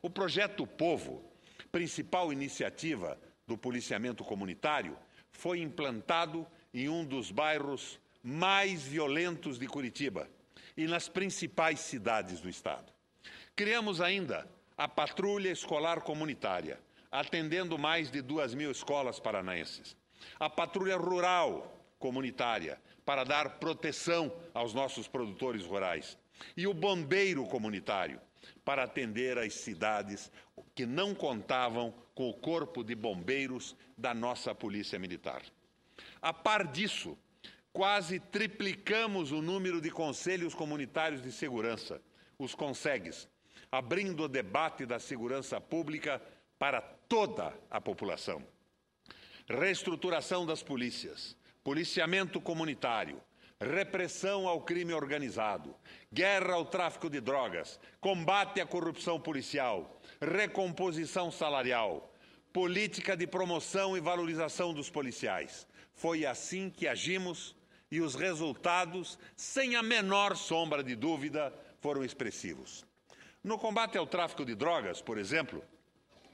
O projeto Povo, principal iniciativa do policiamento comunitário, foi implantado em um dos bairros mais violentos de Curitiba e nas principais cidades do estado. Criamos ainda a Patrulha Escolar Comunitária, atendendo mais de duas mil escolas paranaenses. A Patrulha Rural Comunitária, para dar proteção aos nossos produtores rurais. E o Bombeiro Comunitário, para atender as cidades que não contavam com o corpo de bombeiros da nossa Polícia Militar. A par disso, quase triplicamos o número de conselhos comunitários de segurança, os CONSEGs, abrindo o debate da segurança pública para toda a população. Reestruturação das polícias, policiamento comunitário, repressão ao crime organizado, guerra ao tráfico de drogas, combate à corrupção policial, recomposição salarial, política de promoção e valorização dos policiais. Foi assim que agimos e os resultados, sem a menor sombra de dúvida, foram expressivos. No combate ao tráfico de drogas, por exemplo,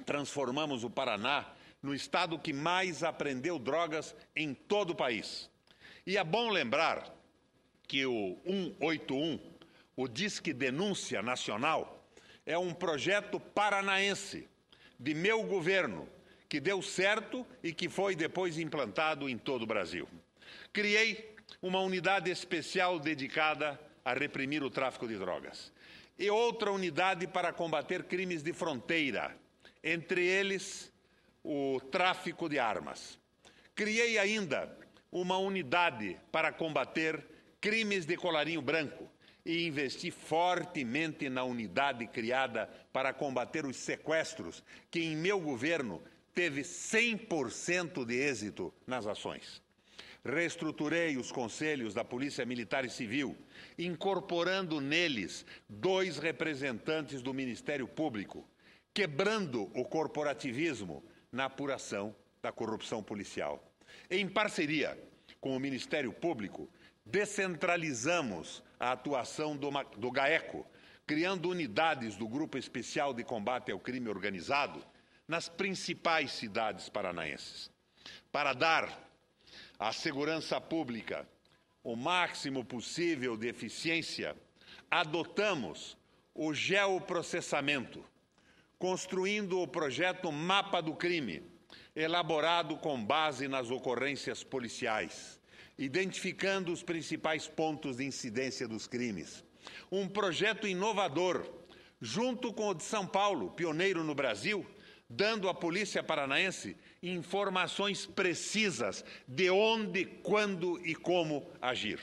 transformamos o Paraná no estado que mais apreendeu drogas em todo o país. E é bom lembrar que o 181, o Disque Denúncia Nacional, é um projeto paranaense de meu governo que deu certo e que foi depois implantado em todo o Brasil. Criei uma unidade especial dedicada a reprimir o tráfico de drogas e outra unidade para combater crimes de fronteira, entre eles o tráfico de armas. Criei ainda uma unidade para combater crimes de colarinho branco e investi fortemente na unidade criada para combater os sequestros, que em meu governo teve 100% de êxito nas ações. Reestruturei os conselhos da Polícia Militar e Civil, incorporando neles dois representantes do Ministério Público, quebrando o corporativismo na apuração da corrupção policial. Em parceria com o Ministério Público, descentralizamos a atuação do, do GAECO, criando unidades do Grupo Especial de Combate ao Crime Organizado nas principais cidades paranaenses. Para dar à segurança pública o máximo possível de eficiência, adotamos o geoprocessamento, construindo o projeto Mapa do Crime, elaborado com base nas ocorrências policiais, identificando os principais pontos de incidência dos crimes. Um projeto inovador, junto com o de São Paulo, pioneiro no Brasil, dando à polícia paranaense informações precisas de onde, quando e como agir.